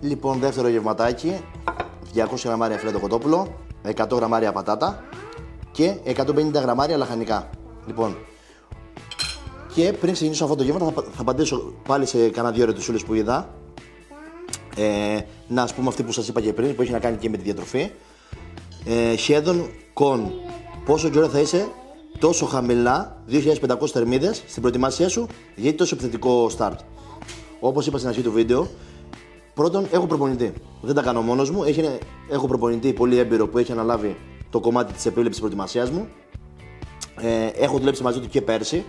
Λοιπόν, δεύτερο γευματάκι. 200 γραμμάρια φλέτο κοτόπουλο, 100 γραμμάρια πατάτα και 150 γραμμάρια λαχανικά. Λοιπόν, και πριν ξεκινήσω αυτό το γεύμα θα, θα απαντήσω πάλι σε κανένα δύο ερωτησούλες που είδα. Ε, να ας πούμε αυτή που σας είπα και πριν που έχει να κάνει και με τη διατροφή. Ε, σχεδόν κον πόσο καιρό θα είσαι τόσο χαμηλά, 2500 θερμίδες στην προετοιμασία σου, γιατί τόσο επιθετικό start. Όπως είπα στην αρχή του βίντεο, πρώτον έχω προπονητή. Δεν τα κάνω μόνος μου, έχει, έχω προπονητή πολύ έμπειρο που έχει αναλάβει το κομμάτι της επίβλεψης προετοιμασίας μου. Ε, έχω δουλέψει μαζί του και πέρσι.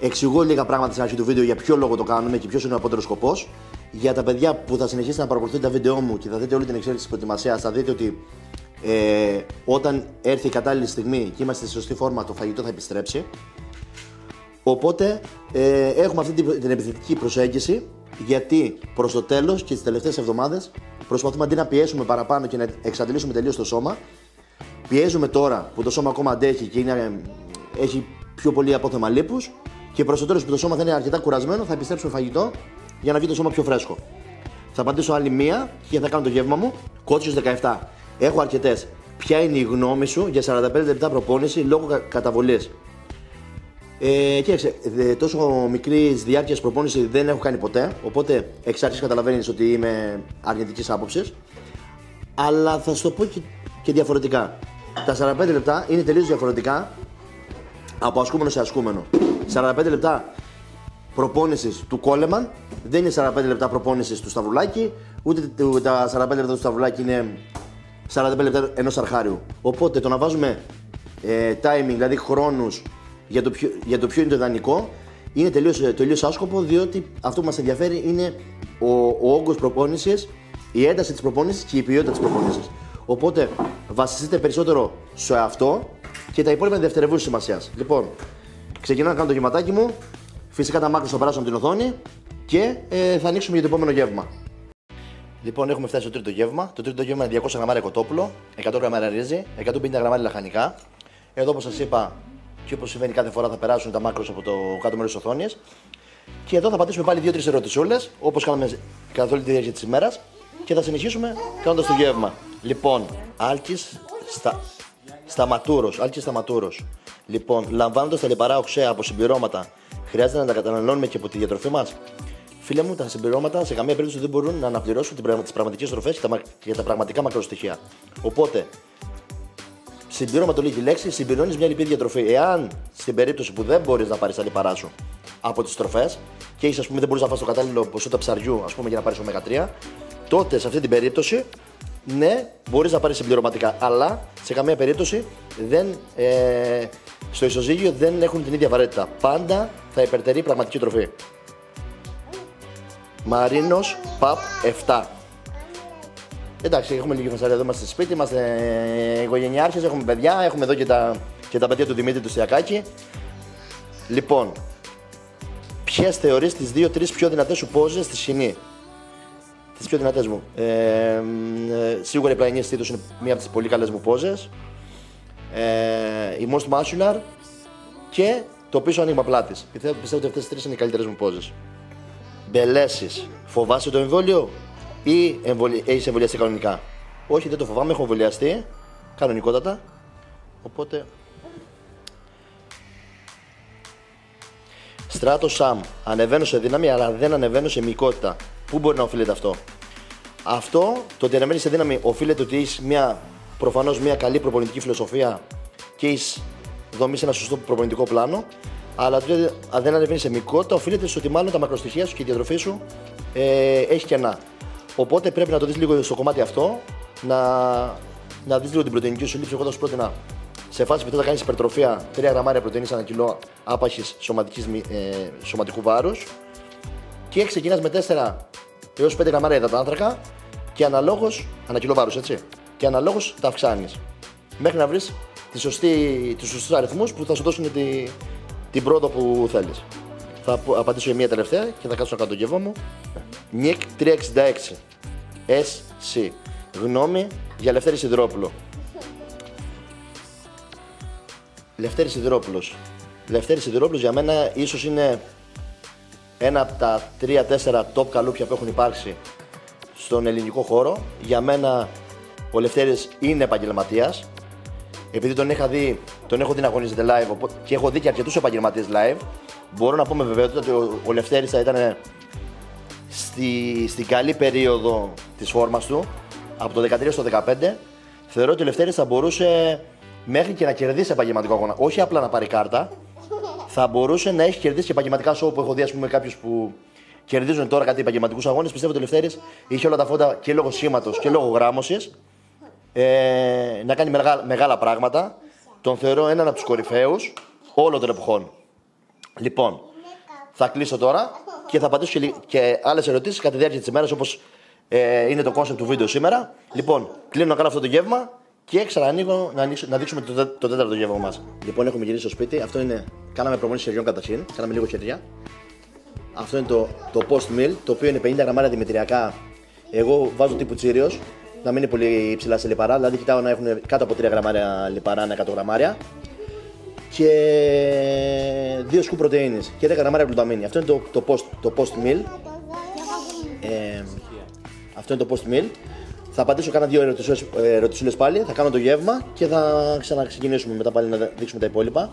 Εξηγώ λίγα πράγματα στην αρχή του βίντεο για ποιο λόγο το κάνουμε και ποιος είναι ο απότερος σκοπός. Για τα παιδιά που θα συνεχίσετε να παρακολουθείτε τα βίντεό μου και θα δείτε όλη την εξέλιξη της προετοιμασίας, θα δείτε ότι ε, όταν έρθει η κατάλληλη στιγμή και είμαστε στη σωστή φόρμα, το φαγητό θα επιστρέψει. Οπότε ε, έχουμε αυτή την, την επιθετική προσέγγιση γιατί προς το τέλος και τις τελευταίες εβδομάδες προσπαθούμε αντί να πιέσουμε παραπάνω και να εξαντλήσουμε τελείως το σώμα, πιέζουμε τώρα που το σώμα ακόμα αντέχει και είναι, έχει πιο πολύ απόθεμα λίπους και προς το τέλος που το σώμα θα είναι αρκετά κουρασμένο, θα επιστρέψουμε φαγητό για να βγει το σώμα πιο φρέσκο. Θα απαντήσω άλλη μία και θα κάνω το γεύμα μου. Κότσιος 17. Έχω αρκετές. Ποια είναι η γνώμη σου για 45 λεπτά προπόνηση λόγω καταβολής; Ε, κοίταξε, τόσο μικρή διάρκειας προπόνηση δεν έχω κάνει ποτέ. Οπότε εξ αρχής καταλαβαίνεις ότι είμαι αρνητικής άποψης. Αλλά θα σου το πω και, και διαφορετικά. Τα 45 λεπτά είναι τελείως διαφορετικά από ασκούμενο σε ασκούμενο. 45 λεπτά προπόνησης του Κόλεμαν δεν είναι 45 λεπτά προπόνησης του Σταυρουλάκη, ούτε τα 45 λεπτά του Σταυρουλάκη είναι 45 λεπτά ενός αρχάριου. Οπότε το να βάζουμε ε, timing, δηλαδή χρόνους για, το ποιο, για το ποιο είναι το ιδανικό, είναι τελείως άσκοπο διότι αυτό που μας ενδιαφέρει είναι ο, ο όγκος προπόνησης, η ένταση της προπόνησης και η ποιότητα της προπόνησης. Οπότε βασιστείτε περισσότερο σε αυτό και τα υπόλοιπα είναι δευτερευούς σημασίας. Λοιπόν, ξεκινάω να κάνω το γεματάκι μου. Φυσικά τα μάκρυ θα περάσω από την οθόνη και ε, θα ανοίξουμε για το επόμενο γεύμα. Λοιπόν, έχουμε φτάσει στο τρίτο γεύμα. Το τρίτο γεύμα είναι 200 γραμμάρια κοτόπουλο, 100 γραμμάρια ρύζι, 150 γραμμάρια λαχανικά. Εδώ, όπως σας είπα, και όπως συμβαίνει κάθε φορά, θα περάσουν τα μάκρος από το κάτω μέρος της οθόνης. Και εδώ θα πατήσουμε πάλι 2-3 ερωτησούλες, όπως κάναμε καθ' όλη τη διάρκεια της ημέρας. Και θα συνεχίσουμε κάνοντας το γεύμα. Λοιπόν, άλκης στα Σταματούρος, άλκης σταματούρος. Λοιπόν, λαμβάνοντας τα λιπαρά οξέα από συμπληρώματα, χρειάζεται να τα καταναλώνουμε και από τη διατροφή μας; Φίλε μου, τα συμπληρώματα σε καμία περίπτωση δεν μπορούν να αναπληρώσουν τις πραγματικές τροφές και, και τα πραγματικά μακροστοιχεία. Οπότε, συμπλήρωμα το λίγη λέξη, συμπληρώνεις μια λιπή διατροφή. Εάν στην περίπτωση που δεν μπορείς να πάρεις τα λιπαρά σου από τις τροφές και είσαι, ας πούμε, δεν μπορείς να φας το κατάλληλο ποσότητα ψαριού ας πούμε, για να πάρεις ω 3, τότε σε αυτή την περίπτωση ναι, μπορείς να πάρεις συμπληρωματικά, αλλά σε καμία περίπτωση δεν, ε, στο ισοζύγιο δεν έχουν την ίδια βαρύτητα. Πάντα θα υπερτερεί πραγματική τροφή. Μαρίνος Παπ 7. Εντάξει, έχουμε λίγη φασαρία εδώ, είμαστε στο σπίτι, είμαστε οικογενειάρχες, έχουμε παιδιά, έχουμε εδώ και τα, και τα παιδιά του Δημήτρη του Στιακάκη. Λοιπόν, ποιες θεωρείς τις 2-3 πιο δυνατές σου πόζες στη σκηνή; Τις πιο δυνατές μου. Ε, ε, σίγουρα η πλανή στήθο είναι μία από τις πολύ καλές μου πόζες. Ε, η Most Muscular και το πίσω άνοιγμα πλάτης. Πιστεύω, πιστεύω ότι αυτές τι τρεις είναι οι καλύτερες μου πόζες. Μπελέσεις. Φοβάσαι το εμβόλιο; Ή έχεις εμβολιαστεί κανονικά; Όχι, δεν το φοβάμαι, έχω εμβολιαστεί κανονικότατα. Οπότε. Στράτος Σαμ. Ανεβαίνω σε δύναμη, αλλά δεν ανεβαίνω σε μυκότητα. Πού μπορεί να οφείλεται αυτό; Αυτό, το ότι αναμένει σε δύναμη, οφείλεται ότι έχεις μια, προφανώς μια καλή προπονητική φιλοσοφία και έχεις δομήσει ένα σωστό προπονητικό πλάνο. Αλλά το ότι δεν ανεβαίνεις σε μικρότητα, οφείλεται στο ότι μάλλον τα μακροστοιχεία σου και η διατροφή σου ε, έχει κενά. Οπότε πρέπει να το δεις λίγο στο κομμάτι αυτό, να, να δεις λίγο την πρωτεϊνική σου λήψη. Εγώ θα σου πρότεινα σε φάση που θε να κάνεις υπερτροφία 3 γραμμάρια πρωτενη ένα κιλό άπαχης ε, σωματικού βάρους και ξεκινάς με 4 έως 5 γραμμάρια υδατάνθρακα και αναλόγως, ανά κιλό βάρους, έτσι. Και αναλόγως τα αυξάνεις. Μέχρι να βρεις τους σωστούς αριθμούς που θα σου δώσουν τη, την πρόοδο που θέλεις. Θα απαντήσω για μία τελευταία και θα κάτσω να κάνω το γεύμα μου. Νικ 366. SC. Γνώμη για Λευτέρη Σιδηρόπουλο. Λευτέρη Σιδηρόπουλος. Λευτέρη Σιδηρόπουλος για μένα ίσως είναι ένα από τα 3-4 top καλούπια που έχουν υπάρξει στον ελληνικό χώρο. Για μένα ο Λευτέρης είναι επαγγελματίας. Επειδή τον, είχα δει, τον έχω δει να αγωνίζεται live οπό- και έχω δει και αρκετούς επαγγελματίες live, μπορώ να πω με βεβαιότητα ότι ο, ο Λευτέρης θα ήταν στη, στην καλή περίοδο της φόρμας του, από το 13 στο 15. Θεωρώ ότι ο Λευτέρης θα μπορούσε μέχρι και να κερδίσει επαγγελματικό αγώνα. Όχι απλά να πάρει κάρτα, θα μπορούσε να έχει κερδίσει και επαγγελματικά σοου που έχω δει, ας πούμε, κάποιους που κερδίζουν τώρα κάτι επαγγελματικούς αγώνες. Πιστεύω ότι ο Λευτέρης είχε όλα τα φόντα και λόγω συμμετρίας και λόγω γράμμωσης ε, να κάνει μεγάλα, μεγάλα πράγματα. Τον θεωρώ έναν από τους κορυφαίους όλων των εποχών. Λοιπόν, θα κλείσω τώρα και θα απαντήσω και, λι- και άλλες ερωτήσεις κατά τη διάρκεια της ημέρας όπως ε, είναι το concept του βίντεο σήμερα. Λοιπόν, κλείνω να κάνω αυτό το γεύμα και ξανανοίγω να, ανοίξω- να δείξουμε το, τε- το τέταρτο γεύμα μας. Λοιπόν, έχουμε γυρίσει στο σπίτι. Αυτό είναι. Κάναμε προμονή χεριών καταρχήν. Κάναμε λίγο χεριά. Αυτό είναι το, το post meal, το οποίο είναι 50 γραμμάρια δημητριακά. Εγώ βάζω τύπου τσίριος, να μην είναι πολύ υψηλά σε λιπαρά. Δηλαδή, κοιτάω να έχουν κάτω από 3 γραμμάρια λιπαρά, ένα 100 γραμμάρια. Και 2 σκουπ πρωτενη και 10 γραμμάρια γλουταμίνη. Αυτό είναι το, το, post, το post meal. Ε, αυτό είναι το post meal. Θα απαντήσω κάνα δύο ερωτησούλες, ε, ερωτησούλες πάλι, θα κάνω το γεύμα και θα ξαναξεκινήσουμε μετά πάλι να δείξουμε τα υπόλοιπα.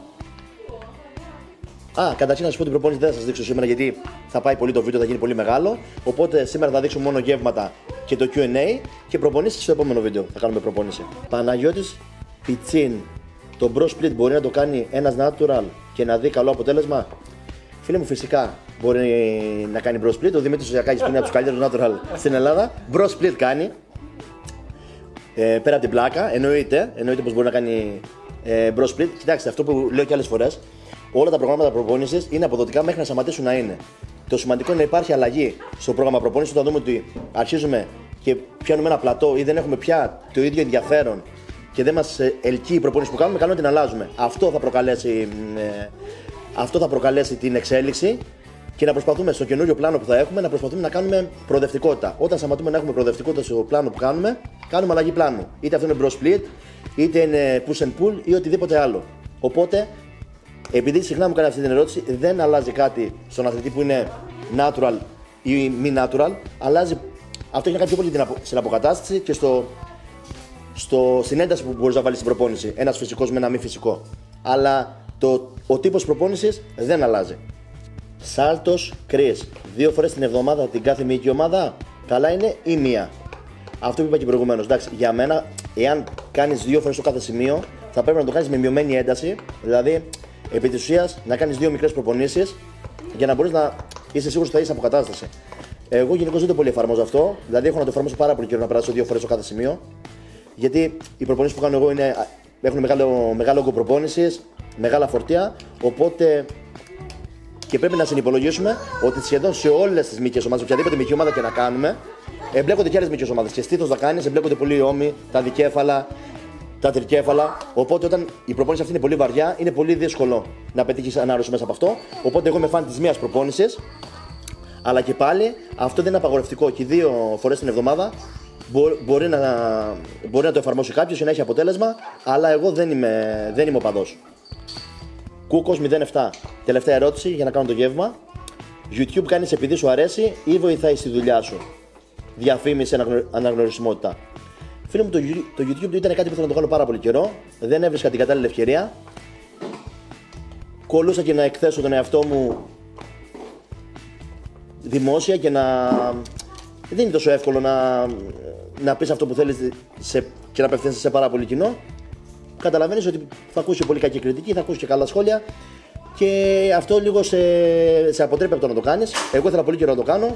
Α, καταρχήν να σας πω την προπόνηση δεν θα σας δείξω σήμερα γιατί θα πάει πολύ το βίντεο, θα γίνει πολύ μεγάλο. Οπότε σήμερα θα δείξω μόνο γεύματα και το QA και προπονήσεις στο επόμενο βίντεο. Θα κάνουμε προπόνηση. Παναγιώτης Πιτσίν. Το bro split μπορεί να το κάνει ένας natural και να δει καλό αποτέλεσμα; Φίλε μου, φυσικά μπορεί να κάνει bro split. Ο Δημήτρης Ζιακάκη που είναι από τους καλύτερους natural στην Ελλάδα. Bro split κάνει. Ε, πέρα από την πλάκα, εννοείται, εννοείται πως μπορεί να κάνει ε, bro split. Κοιτάξτε, αυτό που λέω και άλλες φορές, όλα τα προγράμματα προπόνησης είναι αποδοτικά μέχρι να σταματήσουν να είναι. Το σημαντικό είναι να υπάρχει αλλαγή στο πρόγραμμα προπόνησης όταν δούμε ότι αρχίζουμε και πιάνουμε ένα πλατό ή δεν έχουμε πια το ίδιο ενδιαφέρον και δεν μας ελκύει η προπόνηση που κάνουμε, καλό είναι να την αλλάζουμε. Αυτό θα προκαλέσει, ε, αυτό θα προκαλέσει την εξέλιξη και να προσπαθούμε στο καινούριο πλάνο που θα έχουμε να προσπαθούμε να κάνουμε προοδευτικότητα. Όταν σταματούμε να έχουμε προοδευτικότητα στο πλάνο που κάνουμε, κάνουμε αλλαγή πλάνου. Είτε αυτό είναι bro split, είτε είναι push and pull ή οτιδήποτε άλλο. Οπότε, επειδή συχνά μου κάνει αυτή την ερώτηση, δεν αλλάζει κάτι στον αθλητή που είναι natural ή μη natural. Αλλάζει. Αυτό έχει να κάνει πιο πολύ την απο- στην αποκατάσταση και στο, στο, στην ένταση που μπορείς να βάλεις στην προπόνηση. Ένας φυσικός με ένα μη φυσικό. Αλλά το, ο τύπος προπόνησης δεν αλλάζει. Σάλτος Κρι. Δύο φορές την εβδομάδα την κάθε μυϊκή ομάδα. Καλά είναι ή μία. Αυτό που είπα και προηγουμένως. Εντάξει, για μένα, εάν κάνεις δύο φορές το κάθε σημείο, θα πρέπει να το κάνεις με μειωμένη ένταση. Δηλαδή, επί της ουσίας, να κάνεις δύο μικρές προπονήσεις για να μπορείς να είσαι σίγουρος ότι θα είσαι αποκατάσταση. Εγώ γενικώς δεν το πολύ εφαρμόζω αυτό. Δηλαδή, έχω να το εφαρμόσω πάρα πολύ καιρό να περάσω δύο φορές το κάθε σημείο. Γιατί οι προπονήσεις που κάνω εγώ είναι, έχουν μεγάλο, μεγάλο όγκο προπόνησης, μεγάλα φορτία. Οπότε και πρέπει να συνυπολογίσουμε ότι σχεδόν σε όλες τις μικρέ ομάδες, οποιαδήποτε μικρή ομάδα και να κάνουμε, εμπλέκονται και άλλες μικρέ ομάδες. Και στήθος να κάνεις, εμπλέκονται πολύ οι ώμοι, τα δικέφαλα, τα τρικέφαλα. Οπότε όταν η προπόνηση αυτή είναι πολύ βαριά, είναι πολύ δύσκολο να πετύχεις ανάρρωση μέσα από αυτό. Οπότε εγώ είμαι φαν της μίας προπόνησης. Αλλά και πάλι αυτό δεν είναι απαγορευτικό. Και δύο φορές την εβδομάδα μπο- μπορεί να, μπορεί να το εφαρμόσει κάποιος και να έχει αποτέλεσμα. Αλλά εγώ δεν είμαι, δεν είμαι οπαδό. Κούκος 07. Τελευταία ερώτηση για να κάνω το γεύμα. YouTube κάνεις επειδή σου αρέσει ή βοηθάει στη δουλειά σου; Διαφήμιση, αναγνω- αναγνωρισιμότητα. Φίλε μου, το, Γιου- το YouTube ήταν κάτι που ήθελα να το κάνω πάρα πολύ καιρό. Δεν έβρισκα την κατάλληλη ευκαιρία. Κολούσα και να εκθέσω τον εαυτό μου δημόσια και να. Δεν είναι τόσο εύκολο να, να πεις αυτό που θέλεις και να απευθύνεσαι σε πάρα πολύ κοινό. Καταλαβαίνεις ότι θα ακούσει πολύ κακή κριτική, θα ακούσει και καλά σχόλια και αυτό λίγο σε, σε αποτρέπει από το να το κάνεις. Εγώ ήθελα πολύ καιρό να το κάνω.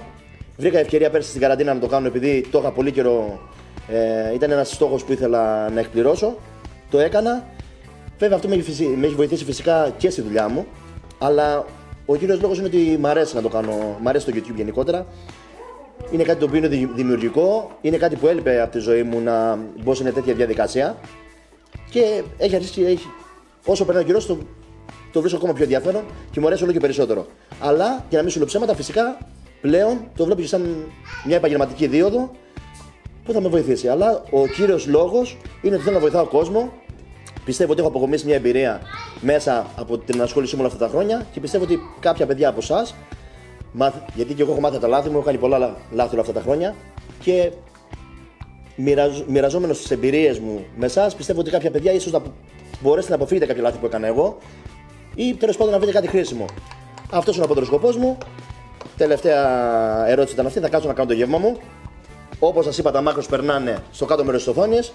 Βρήκα ευκαιρία πέρσι στην καραντίνα να το κάνω επειδή το είχα πολύ καιρό. Ε, ήταν ένας στόχος που ήθελα να εκπληρώσω. Το έκανα. Βέβαια αυτό με έχει, φυσι- με έχει βοηθήσει φυσικά και στη δουλειά μου. Αλλά ο κύριος λόγος είναι ότι μ' αρέσει να το κάνω. Μ' αρέσει το YouTube γενικότερα. Είναι κάτι το οποίο είναι δη- δημιουργικό. Είναι κάτι που έλειπε από τη ζωή μου να μπω σε μια τέτοια διαδικασία. Και έχει αρχίσει, έχει, όσο περνάει ο καιρός, το, το βρίσκω ακόμα πιο ενδιαφέρον και μου αρέσει όλο και περισσότερο. Αλλά για να μην σου λέω ψέματα, φυσικά πλέον το βλέπω και σαν μια επαγγελματική δίωδο που θα με βοηθήσει. Αλλά ο κύριος λόγος είναι ότι θέλω να βοηθάω κόσμο. Πιστεύω ότι έχω αποκομίσει μια εμπειρία μέσα από την ασχόλησή μου όλα αυτά τα χρόνια και πιστεύω ότι κάποια παιδιά από εσάς, γιατί και εγώ έχω μάθει τα λάθη μου, έχω κάνει πολλά λά- λάθη όλα αυτά τα χρόνια, και μοιραζ, μοιραζόμενος τις εμπειρίες μου με εσάς, πιστεύω ότι κάποια παιδιά ίσως να μπορέσετε να αποφύγετε κάποια λάθη που έκανα εγώ ή τέλος πάντων να βρείτε κάτι χρήσιμο. Αυτός είναι ο απότερος μου. Τελευταία ερώτηση ήταν αυτή. Θα κάτσω να κάνω το γεύμα μου. Όπως σας είπα, τα μάκρος περνάνε στο κάτω μέρος της οθόνης.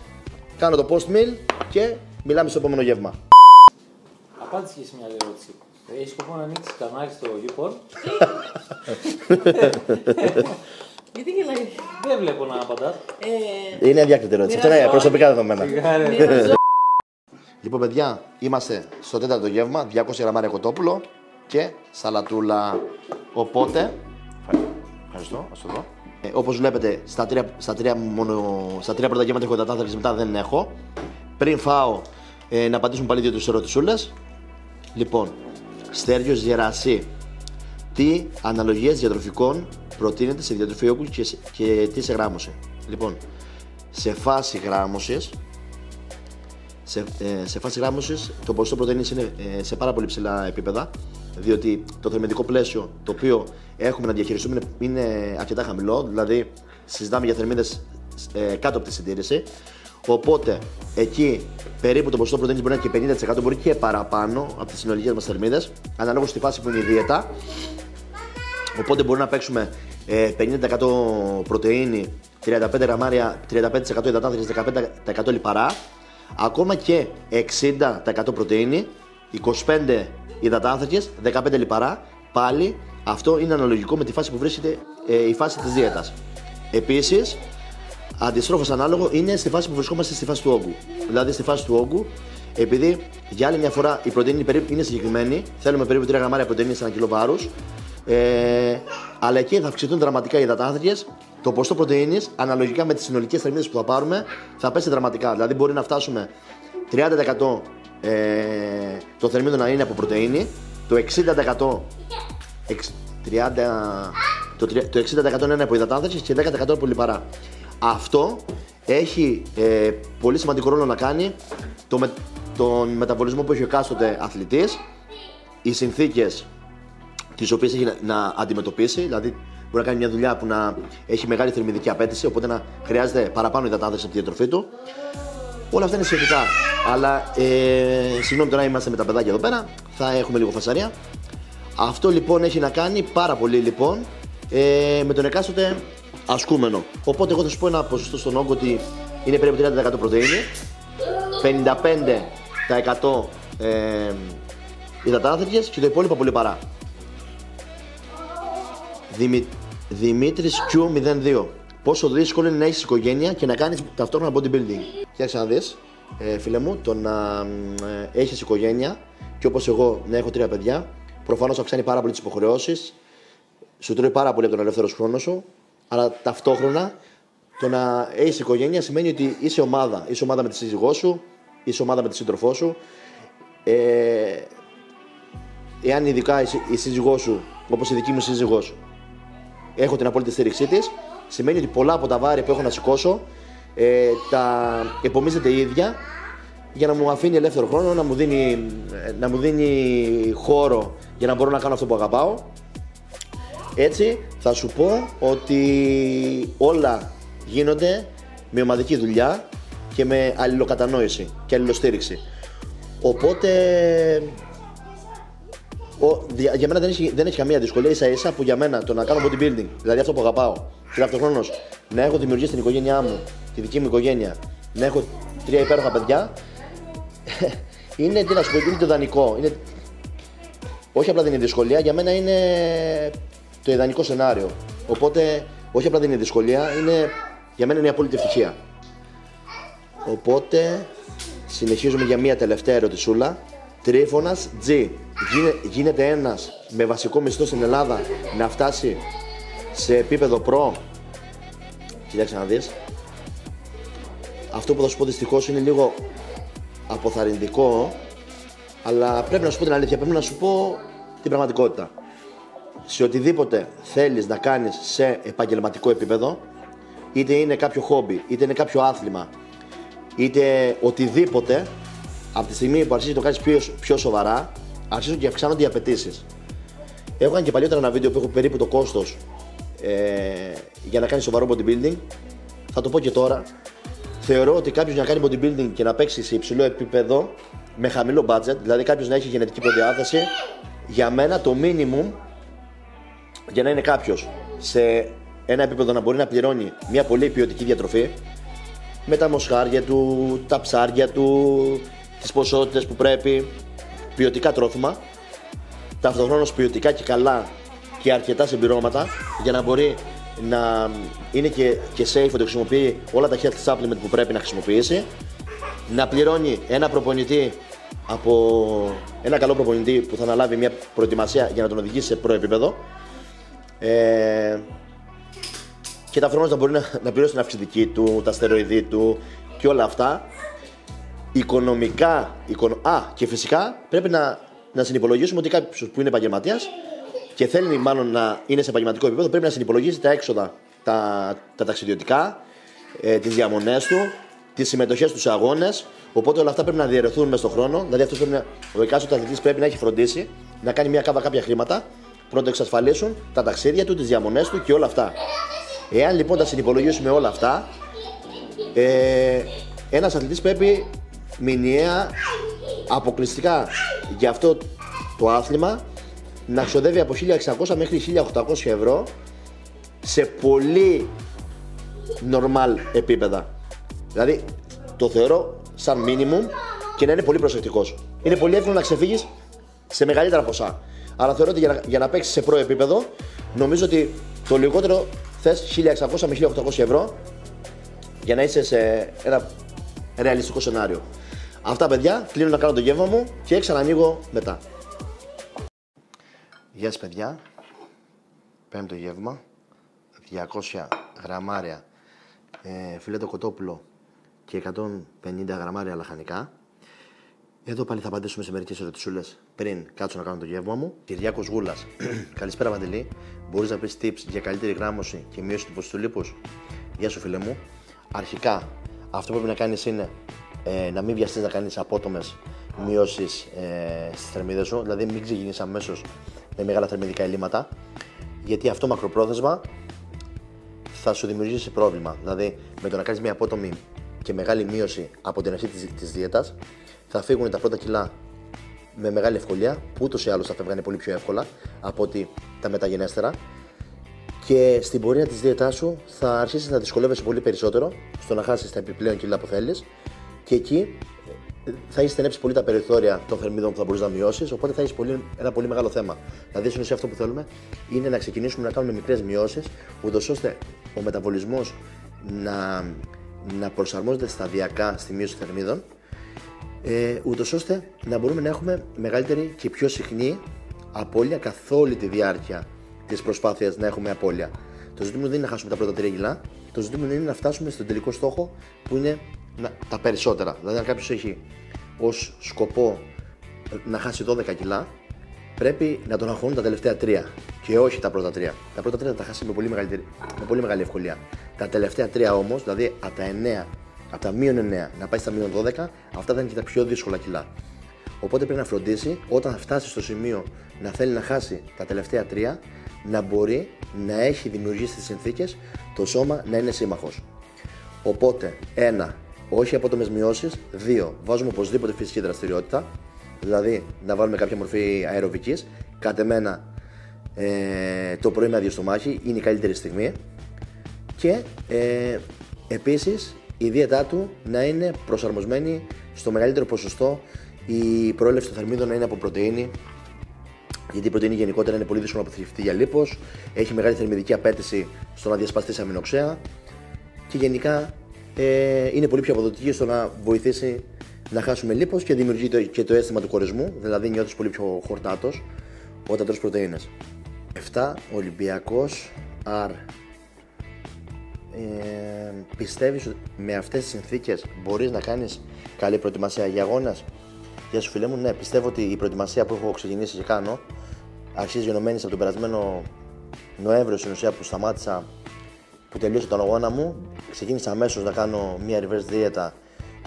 Κάνω το post meal και μιλάμε στο επόμενο γεύμα. Απάντησες και σε μια άλλη ερώτηση. Έχεις σκοπό να ανοίξεις κανάλι στο YouPorn. Γιατί γελάει; Δεν βλέπω να απαντάς. Ε, Είναι αδιάκριτη ερώτηση. Αυτά είναι προσωπικά δεδομένα. μοιραζό- Λοιπόν, παιδιά, είμαστε στο τέταρτο γεύμα, 200 γραμμάρια κοτόπουλο και σαλατούλα. Οπότε. Ευχαριστώ, ας το δω. Ε, Όπως βλέπετε, στα τρία, στα, τρία μόνο, στα τρία πρώτα γεύματα έχω υδατάνθρακες, μετά δεν έχω. Πριν φάω, ε, να απαντήσουμε πάλι δύο-τρεις ερωτησούλες. Λοιπόν, Στέργιος Γερασί. Τι αναλογίες διατροφικών προτείνεται σε διατροφή όγκου και, σε- και τι σε γράμμωση. Λοιπόν, σε φάση γράμμωσης σε, ε, σε φάση γράμμωσης το ποσοστό πρωτενη είναι ε, σε πάρα πολύ ψηλά επίπεδα. Διότι το θερμιδικό πλαίσιο το οποίο έχουμε να διαχειριστούμε είναι, είναι αρκετά χαμηλό. Δηλαδή, συζητάμε για θερμίδες ε, κάτω από τη συντήρηση. Οπότε, εκεί περίπου το ποσοστό πρωτενη μπορεί να είναι και 50% μπορεί και παραπάνω από τις συνολικές μας θερμίδες, αναλόγω στη φάση που είναι η δίαιτα. Οπότε μπορούμε να παίξουμε ε, 50% πρωτεΐνη, 35 γραμμάρια, 35% υδατάνθρακες, 15% λιπαρά. Ακόμα και 60% πρωτεΐνη, 25 υδατάνθρακες, 15 λιπαρά. Πάλι αυτό είναι αναλογικό με τη φάση που βρίσκεται ε, η φάση της δίαιτας. Επίσης, Αντιστρόφως ανάλογο είναι στη φάση που βρισκόμαστε στη φάση του όγκου. Δηλαδή στη φάση του όγκου, επειδή για άλλη μια φορά η πρωτενη περίπου είναι συγκεκριμένη, θέλουμε περίπου 3 γραμμάρια πρωτενης σε ένα κιλό βάρους, ε, αλλά εκεί θα αυξηθούν δραματικά οι υδατάνθρακες. Το ποσοστό πρωτενης, αναλογικά με τις συνολικές θερμίδες που θα πάρουμε, θα πέσει δραματικά. Δηλαδή μπορεί να φτάσουμε 30% ε, το θερμίδο να είναι από πρωτενη, το 60% εξ- 30, το, τρι- το 60% είναι από υδατάνθρακες και 10% από λιπαρά. Αυτό έχει ε, πολύ σημαντικό ρόλο να κάνει το με, τον μεταβολισμό που έχει ο εκάστοτε αθλητής, οι συνθήκες τις οποίες έχει να, να αντιμετωπίσει, δηλαδή μπορεί να κάνει μια δουλειά που να έχει μεγάλη θερμιδική απέτηση, οπότε να χρειάζεται παραπάνω υδατάνθρακες από τη διατροφή του. Όλα αυτά είναι σχετικά. Αλλά ε, συγγνώμη τώρα είμαστε με τα παιδάκια εδώ πέρα, θα έχουμε λίγο φασαρία. Αυτό λοιπόν έχει να κάνει πάρα πολύ λοιπόν ε, με τον εκάστοτε ασκούμενο. Οπότε εγώ θα σου πω ένα ποσοστό στον όγκο ότι είναι περίπου 30% πρωτεΐνη, 55% ε, υδατάνθρακες και το υπόλοιπο πολύ παρά. Δημη... Δημήτρης Q02. Πόσο δύσκολο είναι να έχεις οικογένεια και να κάνεις ταυτόχρονα bodybuilding. Κοίταξε να δεις, ε, φίλε μου, το να ε, έχεις οικογένεια και όπως εγώ να έχω τρία παιδιά, προφανώς αυξάνει πάρα πολύ τις υποχρεώσεις, σου τρώει πάρα πολύ από τον ελεύθερο χρόνο σου, αλλά ταυτόχρονα το να έχεις οικογένεια σημαίνει ότι είσαι ομάδα. Είσαι ομάδα με τη σύζυγό σου, είσαι ομάδα με τη σύντροφό σου. Ε, εάν ειδικά η, σύ- η σύζυγό σου, όπως η δική μου σύζυγό, έχω την απόλυτη στήριξή της, σημαίνει ότι πολλά από τα βάρη που έχω να σηκώσω ε, τα επομίζεται η ίδια για να μου αφήνει ελεύθερο χρόνο, να μου, δίνει, ε, να μου δίνει χώρο για να μπορώ να κάνω αυτό που αγαπάω. Έτσι θα σου πω ότι όλα γίνονται με ομαδική δουλειά και με αλληλοκατανόηση και αλληλοστήριξη. Οπότε ο, δια- για μένα δεν έχει, δεν έχει καμία δυσκολία ίσα ίσα που για μένα το να κάνω bodybuilding, δηλαδή αυτό που αγαπάω, και ταυτοχρόνω να έχω δημιουργήσει την οικογένειά μου, τη δική μου οικογένεια, να έχω τρία υπέροχα παιδιά, είναι, τι να σου πω, είναι το ιδανικό. Είναι, όχι απλά δεν είναι δυσκολία, για μένα είναι το ιδανικό σενάριο. Οπότε, όχι απλά δεν είναι δυσκολία, είναι, για μένα είναι η απόλυτη ευτυχία. Οπότε, συνεχίζουμε για μία τελευταία ερωτησούλα. Τρίφωνας G. Γίνε- γίνεται ένας με βασικό μισθό στην Ελλάδα να φτάσει σε επίπεδο προ; Κοίταξε να δεις. Αυτό που θα σου πω δυστυχώς είναι λίγο αποθαρρυντικό, αλλά πρέπει να σου πω την αλήθεια, πρέπει να σου πω την πραγματικότητα. Σε οτιδήποτε θέλεις να κάνεις σε επαγγελματικό επίπεδο, είτε είναι κάποιο χόμπι, είτε είναι κάποιο άθλημα, είτε οτιδήποτε, από τη στιγμή που αρχίζει να το κάνεις πιο, πιο σοβαρά, αρχίζουν και αυξάνονται οι απαιτήσεις. Έχω κάνει και παλιότερα ένα βίντεο που έχω περίπου το κόστος ε, για να κάνεις σοβαρό bodybuilding, θα το πω και τώρα. Θεωρώ ότι κάποιος να κάνει bodybuilding και να παίξει σε υψηλό επίπεδο με χαμηλό budget, δηλαδή κάποιος να έχει γενετική προδιάθεση, για μένα το minimum για να είναι κάποιος σε ένα επίπεδο να μπορεί να πληρώνει μια πολύ ποιοτική διατροφή με τα μοσχάρια του, τα ψάρια του, τις ποσότητες που πρέπει, ποιοτικά τρόφιμα, ταυτοχρόνως ποιοτικά και καλά και αρκετά συμπληρώματα για να μπορεί να είναι και, και safe ότι χρησιμοποιεί όλα τα health supplement που πρέπει να χρησιμοποιήσει, να πληρώνει ένα προπονητή από ένα καλό προπονητή που θα αναλάβει μια προετοιμασία για να τον οδηγήσει σε προεπίπεδο ε, και ταυτόχρονα να μπορεί να, να πληρώσει την αυξητική του, τα στεροειδή του και όλα αυτά. Οικονομικά, οικονο... α, και φυσικά πρέπει να, να συνυπολογίσουμε ότι κάποιος που είναι επαγγελματίας και θέλει μάλλον να είναι σε επαγγελματικό επίπεδο πρέπει να συνυπολογίσει τα έξοδα, τα, τα ταξιδιωτικά, ε, τις διαμονές του, τις συμμετοχές στους αγώνες. Οπότε όλα αυτά πρέπει να διαιρεθούν μέσα στον χρόνο. Δηλαδή, αυτός πρέπει να, ο εκάστοτε αθλητής πρέπει να έχει φροντίσει να κάνει μια κάβα κάποια χρήματα που να το εξασφαλίσουν τα ταξίδια του, τις διαμονές του και όλα αυτά. Εάν λοιπόν τα συνυπολογίσουμε όλα αυτά, ε, ένας αθλητής πρέπει μηνιαία αποκλειστικά για αυτό το άθλημα να ξοδεύει από 1600 μέχρι 1800 ευρώ σε πολύ normal επίπεδα. Δηλαδή το θεωρώ σαν minimum και να είναι πολύ προσεκτικός. Είναι πολύ εύκολο να ξεφύγεις σε μεγαλύτερα ποσά. Αλλά θεωρώ ότι για να, για να παίξεις σε προ επίπεδο, νομίζω ότι το λιγότερο θες 1600 με 1800 ευρώ για να είσαι σε ένα ρεαλιστικό σενάριο. Αυτά παιδιά, κλείνω να κάνω το γεύμα μου και ξανανοίγω μετά. Γεια σας παιδιά, πέμπτο γεύμα, 200 γραμμάρια ε, φιλέτο κοτόπουλο και 150 γραμμάρια λαχανικά. Εδώ πάλι θα απαντήσουμε σε μερικές ερωτησούλες πριν κάτσω να κάνω το γεύμα μου. Κυριάκος Γούλας. Καλησπέρα, Παντελή. Μπορείς να πεις tips για καλύτερη γράμμωση και μείωση του ποσοστού λίπους; Γεια σου, φίλε μου. Αρχικά, αυτό που πρέπει να κάνεις είναι ε, να μην βιαστείς να κάνεις απότομες μειώσεις ε, στις θερμίδες σου. Δηλαδή, μην ξεκινήσεις αμέσως με μεγάλα θερμιδικά ελλείμματα. Γιατί αυτό μακροπρόθεσμα θα σου δημιουργήσει πρόβλημα. Δηλαδή, με το να κάνεις μια απότομη και μεγάλη μείωση από την αρχή της δίαιτας, θα φύγουν τα πρώτα κιλά με μεγάλη ευκολία, που ούτως ή άλλως θα φεύγανε πολύ πιο εύκολα από ότι τα μεταγενέστερα. Και στην πορεία της δίαιτά σου θα αρχίσεις να δυσκολεύεσαι πολύ περισσότερο στο να χάσεις τα επιπλέον κιλά που θέλεις και εκεί ε, θα έχει στενέψει πολύ τα περιθώρια των θερμίδων που θα μπορείς να μειώσεις, οπότε θα έχεις πολύ, ένα πολύ μεγάλο θέμα. Δηλαδή, στην ουσία αυτό που θέλουμε είναι να ξεκινήσουμε να κάνουμε μικρές μειώσεις, ούτως ώστε ο μεταβολισμός να, να προσαρμόζεται σταδιακά στη μείωση θερμίδων ε, ούτως ώστε να μπορούμε να έχουμε μεγαλύτερη και πιο συχνή απώλεια καθ' όλη τη διάρκεια της προσπάθειας να έχουμε απώλεια. Το ζήτημα δεν είναι να χάσουμε τα πρώτα τρία κιλά, το ζήτημα είναι να φτάσουμε στον τελικό στόχο που είναι να, τα περισσότερα. Δηλαδή, αν κάποιος έχει ως σκοπό να χάσει 12 κιλά, πρέπει να τον αγχώνουν τα τελευταία τρία και όχι τα πρώτα τρία. Τα πρώτα τρία θα τα χάσει με πολύ, με πολύ μεγάλη ευκολία. Τα τελευταία τρία όμως, δηλαδή από τα 9 από τα μείον 9 να πάει στα μείον 12, αυτά θα είναι και τα πιο δύσκολα κιλά. Οπότε πρέπει να φροντίσει όταν φτάσει στο σημείο να θέλει να χάσει τα τελευταία τρία, να μπορεί να έχει δημιουργήσει τις συνθήκες το σώμα να είναι σύμμαχος. Οπότε, ένα, όχι απότομες μειώσεις. Δύο, βάζουμε οπωσδήποτε φυσική δραστηριότητα. Δηλαδή, να βάλουμε κάποια μορφή αεροβικής. Κατ' εμένα, ε, το πρωί με άδειο στομάχι είναι η καλύτερη στιγμή. Και ε, επίσης η δίαιτά του να είναι προσαρμοσμένη στο μεγαλύτερο ποσοστό η προέλευση των θερμίδων να είναι από πρωτενη. Γιατί η πρωτενη γενικότερα είναι πολύ δύσκολο να αποθηκευτεί για λίπος, έχει μεγάλη θερμιδική απέτηση στο να διασπαστεί σε αμινοξέα και γενικά ε, είναι πολύ πιο αποδοτική στο να βοηθήσει να χάσουμε λίπος και δημιουργεί το, και το αίσθημα του κορεσμού, δηλαδή νιώθεις πολύ πιο χορτάτος όταν τρως πρωτεΐνες. 7. Ολυμπιακός R ε, πιστεύεις ότι με αυτές τις συνθήκες μπορείς να κάνεις καλή προετοιμασία για αγώνας; Γεια σου φίλε μου, ναι, πιστεύω ότι η προετοιμασία που έχω ξεκινήσει και κάνω αρχίζει γενομένης από τον περασμένο Νοέμβριο στην ουσία που σταμάτησα που τελείωσε τον αγώνα μου. Ξεκίνησα αμέσως να κάνω μια reverse δίαιτα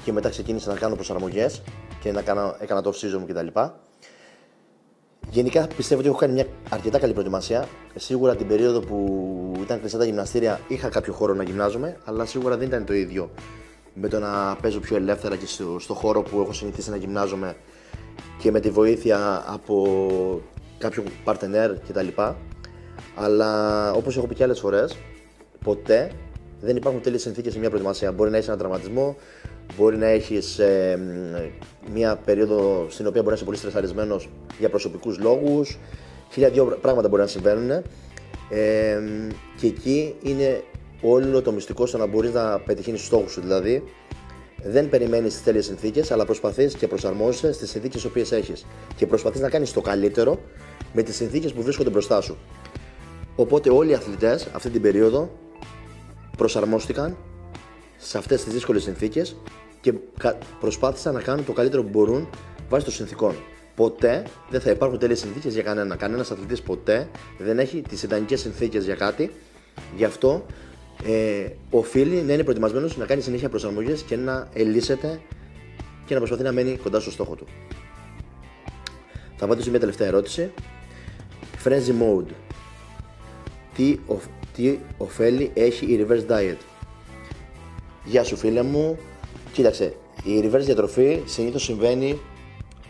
και μετά ξεκίνησα να κάνω προσαρμογές και να κάνω, έκανα το off-season μου κτλ. Γενικά πιστεύω ότι έχω κάνει μια αρκετά καλή προετοιμασία. Σίγουρα την περίοδο που ήταν κλειστά τα γυμναστήρια είχα κάποιο χώρο να γυμνάζομαι, αλλά σίγουρα δεν ήταν το ίδιο με το να παίζω πιο ελεύθερα και στο, στο χώρο που έχω συνηθίσει να γυμνάζομαι και με τη βοήθεια από κάποιο παρτενέρ κτλ. Αλλά όπως έχω πει και άλλες φορές, ποτέ δεν υπάρχουν τέλειες συνθήκες σε μια προετοιμασία. Μπορεί να έχει ένα τραυματισμό, μπορεί να έχεις ε, μια περίοδο στην οποία μπορείς να είσαι πολύ στρεσαρισμένος για προσωπικούς λόγους. Χίλια δύο πράγματα μπορεί να συμβαίνουν. Ε, και εκεί είναι όλο το μυστικό στο να μπορείς να πετυχαίνεις τους στόχους σου. Δηλαδή, δεν περιμένεις τις τέλειες συνθήκες, αλλά προσπαθείς και προσαρμόζεσαι στις συνθήκες που έχεις. Και προσπαθείς να κάνεις το καλύτερο με τις συνθήκες που βρίσκονται μπροστά σου. Οπότε όλοι οι αθλητές αυτή την περίοδο προσαρμόστηκαν σε αυτές τις δύσκολες συνθήκες και προσπάθησαν να κάνουν το καλύτερο που μπορούν βάσει των συνθήκων. Ποτέ δεν θα υπάρχουν τέλειες συνθήκες για κανένα. Κανένας αθλητής ποτέ δεν έχει τις ιδανικές συνθήκες για κάτι. Γι' αυτό ε, οφείλει να είναι προετοιμασμένος να κάνει συνέχεια προσαρμογές και να ελίσσεται και να προσπαθεί να μένει κοντά στο στόχο του. Θα απαντήσω μια τελευταία ερώτηση. Frenzy mode. Τι, ο, τι ωφέλη έχει η reverse diet; Γεια σου φίλε μου. Κοίταξε, η reverse διατροφή συνήθως συμβαίνει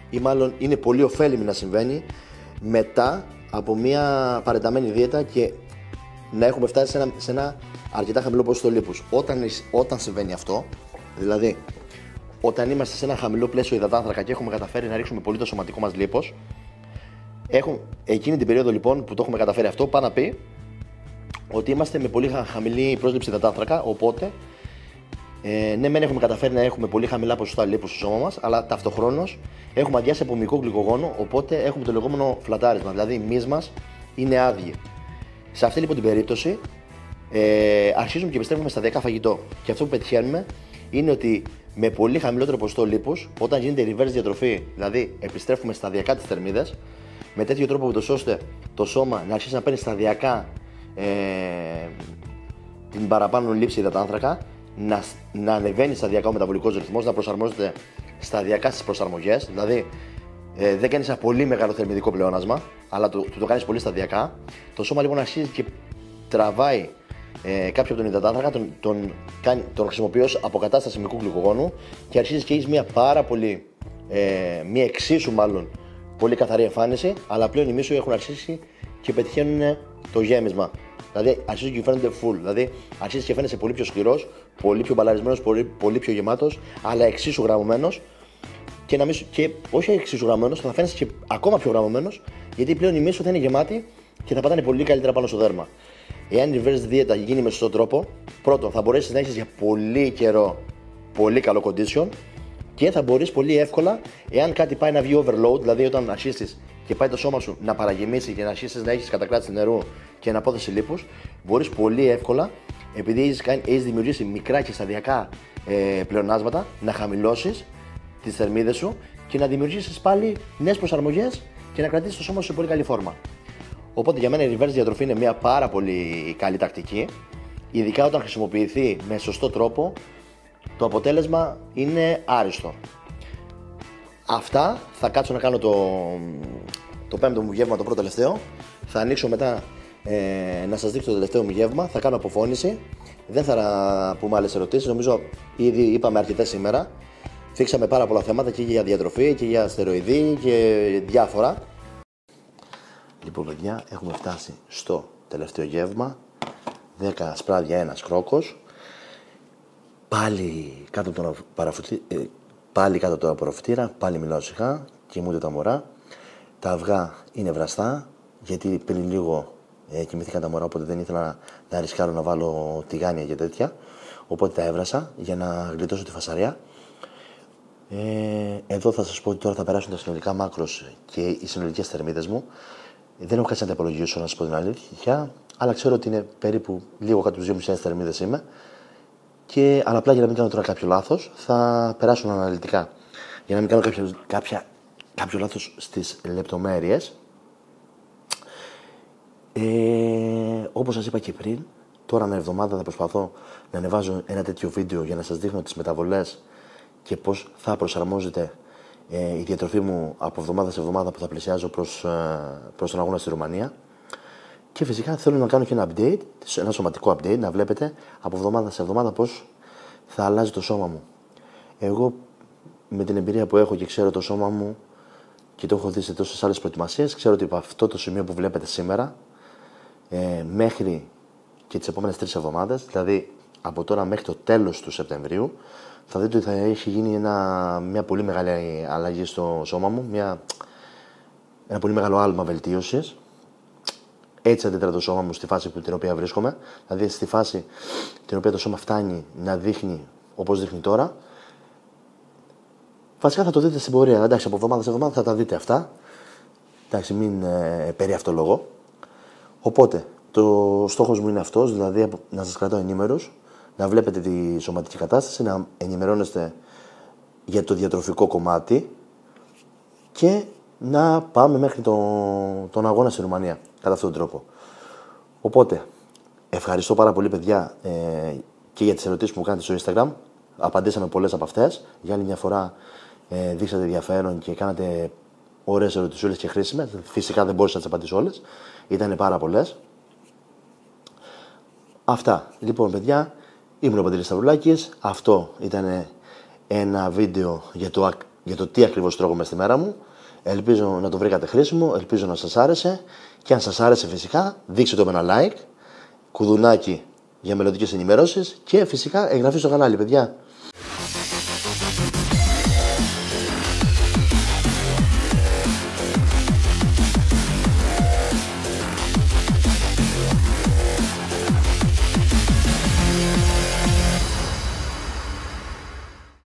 ή μάλλον είναι πολύ ωφέλιμη να συμβαίνει μετά από μια παρενταμένη δίαιτα και να έχουμε φτάσει σε ένα, σε ένα αρκετά χαμηλό ποσοστό λίπους. Όταν, όταν συμβαίνει αυτό, δηλαδή όταν είμαστε σε ένα χαμηλό πλαίσιο υδατάνθρακα και έχουμε καταφέρει να ρίξουμε πολύ το σωματικό μας λίπος, εκείνη την περίοδο λοιπόν που το έχουμε καταφέρει αυτό, πάει να πει ότι είμαστε με πολύ χαμηλή πρόσληψη υδατάνθρακα. Οπότε, ε, ναι, μεν έχουμε καταφέρει να έχουμε πολύ χαμηλά ποσοστά λίπους στο σώμα μας, αλλά ταυτοχρόνως έχουμε αδειάσει από μικρό γλυκογόνο, οπότε έχουμε το λεγόμενο φλατάρισμα. Δηλαδή, οι μυς μας είναι άδειοι. Σε αυτή λοιπόν την περίπτωση, ε, αρχίζουμε και επιστρέφουμε σταδιακά φαγητό. Και αυτό που πετυχαίνουμε είναι ότι με πολύ χαμηλότερο ποσοστό λίπους, όταν γίνεται η reverse διατροφή, δηλαδή επιστρέφουμε σταδιακά τις θερμίδες, με τέτοιο τρόπο που το ώστε το σώμα να αρχίσει να παίρνει σταδιακά ε, την παραπάνω λήψη υδατάνθρακα, να, να ανεβαίνει σταδιακά ο μεταβολικός ρυθμός, να προσαρμόζεται σταδιακά στις προσαρμογές. Δηλαδή, ε, δεν κάνεις ένα πολύ μεγάλο θερμιδικό πλεόνασμα, αλλά το, το, το κάνεις πολύ σταδιακά. Το σώμα λοιπόν αρχίζει και τραβάει ε, κάποιο από τον υδατάνθρακα, τον, τον, τον, τον χρησιμοποιεί ως αποκατάσταση μικρού γλυκογόνου και αρχίζεις και έχεις μια πάρα πολύ, ε, μια εξίσου μάλλον πολύ καθαρή εμφάνιση, αλλά πλέον οι μίσου έχουν αρχίσει και πετυχαίνουν το γέμισμα. Δηλαδή αρχίζεις και φαίνονται full. Δηλαδή αρχίζεις και φαίνεσαι πολύ πιο σκληρός, πολύ πιο μπαλαρισμένος, πολύ, πολύ πιο γεμάτος, αλλά εξίσου γραμμένο. Και, να μην, και όχι εξίσου γραμμένο, θα φαίνεσαι και ακόμα πιο γραμμένο, γιατί πλέον η μίσου θα είναι γεμάτη και θα πατάνε πολύ καλύτερα πάνω στο δέρμα. Εάν η reverse δίαιτα γίνει με σωστό τρόπο, πρώτον θα μπορέσεις να έχεις για πολύ καιρό πολύ καλό condition και θα μπορείς πολύ εύκολα, εάν κάτι πάει να βγει overload, δηλαδή όταν αρχίσει και πάει το σώμα σου να παραγεμίσει και να αρχίσεις να έχεις κατακράτηση νερού και να απόδοση λίπου, μπορείς πολύ εύκολα, επειδή έχεις δημιουργήσει μικρά και σταδιακά ε, πλεονάσματα, να χαμηλώσεις τις θερμίδες σου και να δημιουργήσεις πάλι νέες προσαρμογές και να κρατήσεις το σώμα σου σε πολύ καλή φόρμα. Οπότε για μένα η reverse διατροφή είναι μια πάρα πολύ καλή τακτική. Ειδικά όταν χρησιμοποιηθεί με σωστό τρόπο, το αποτέλεσμα είναι άριστο. Αυτά θα κάτσω να κάνω το, το πέμπτο μου γεύμα, το πρώτο τελευταίο. Θα ανοίξω μετά ε, να σας δείξω το τελευταίο μου γεύμα. Θα κάνω αποφώνηση. Δεν θα πούμε άλλες ερωτήσεις. Νομίζω ήδη είπαμε αρκετές σήμερα. Θίξαμε πάρα πολλά θέματα και για διατροφή και για στεροειδή και διάφορα. Λοιπόν, παιδιά, έχουμε φτάσει στο τελευταίο γεύμα. 10 σπράδια, ένας κρόκος. Πάλι κάτω από τον παραφουτη... ε, πάλι κάτω από τον πάλι μιλάω σιγά, κοιμούνται τα μωρά. Τα αυγά είναι βραστά, γιατί πριν λίγο ε, κοιμήθηκαν τα μωρά, οπότε δεν ήθελα να, να ρισκάρω να βάλω τηγάνια και τέτοια. Οπότε τα έβρασα για να γλιτώσω τη φασαρία. Ε, εδώ θα σας πω ότι τώρα θα περάσουν τα συνολικά μάκρος και οι συνολικές θερμίδες μου. Δεν έχω κάτσει να τα υπολογίσω, να σας πω την αλήθεια, αλλά ξέρω ότι είναι περίπου λίγο κάτω από τις 2.500 θερμίδες είμαι. Και, αλλά απλά για να μην κάνω τώρα κάποιο λάθος, θα περάσω αναλυτικά. Για να μην κάνω κάποιο, κάποια, κάποιο λάθος στις λεπτομέρειες. Ε, Όπως σας είπα και πριν, τώρα με εβδομάδα θα προσπαθώ να ανεβάζω ένα τέτοιο βίντεο για να σας δείχνω τις μεταβολές και πώς θα προσαρμόζεται ε, η διατροφή μου από εβδομάδα σε εβδομάδα που θα πλησιάζω προς, ε, προς τον αγώνα στη Ρουμανία. Και φυσικά θέλω να κάνω και ένα update, ένα σωματικό update, να βλέπετε από εβδομάδα σε εβδομάδα πώς θα αλλάζει το σώμα μου. Εγώ με την εμπειρία που έχω και ξέρω το σώμα μου και το έχω δει σε τόσες άλλες προετοιμασίες, ξέρω ότι από αυτό το σημείο που βλέπετε σήμερα ε, μέχρι και τις επόμενες τρεις εβδομάδες, δηλαδή από τώρα μέχρι το τέλος του Σεπτεμβρίου, θα δείτε ότι θα έχει γίνει ένα, μια πολύ μεγάλη αλλαγή στο σώμα μου, μια, ένα πολύ μεγάλο άλμα βελτίωσης. Έτσι αντιδρά το σώμα μου στη φάση που, την οποία βρίσκομαι. Δηλαδή στη φάση την οποία το σώμα φτάνει να δείχνει όπως δείχνει τώρα. Βασικά θα το δείτε στην πορεία. Εντάξει, από εβδομάδα σε εβδομάδα θα τα δείτε αυτά. Εντάξει, μην ε, περί λόγο. Οπότε, το στόχος μου είναι αυτός, δηλαδή να σας κρατώ ενήμερου, να βλέπετε τη σωματική κατάσταση, να ενημερώνεστε για το διατροφικό κομμάτι και να πάμε μέχρι τον, τον αγώνα στη Ρουμανία κατά αυτόν τον τρόπο. Οπότε, ευχαριστώ πάρα πολύ παιδιά ε, και για τις ερωτήσεις που μου κάνετε στο Instagram. Απαντήσαμε πολλές από αυτές. Για άλλη μια φορά ε, δείξατε ενδιαφέρον και κάνατε ωραίες ερωτησούλες και χρήσιμες. Φυσικά δεν μπορούσα να τις απαντήσω όλες. Ήταν πάρα πολλές. Αυτά. Λοιπόν, παιδιά, ήμουν ο Παντελής Σταυρουλάκης. Αυτό ήταν ένα βίντεο για το, για το τι ακριβώς τρώγουμε στη μέρα μου. Ελπίζω να το βρήκατε χρήσιμο, ελπίζω να σας άρεσε και αν σας άρεσε φυσικά δείξτε το με ένα like, κουδουνάκι για μελλοντικές ενημερώσεις και φυσικά εγγραφή στο κανάλι παιδιά.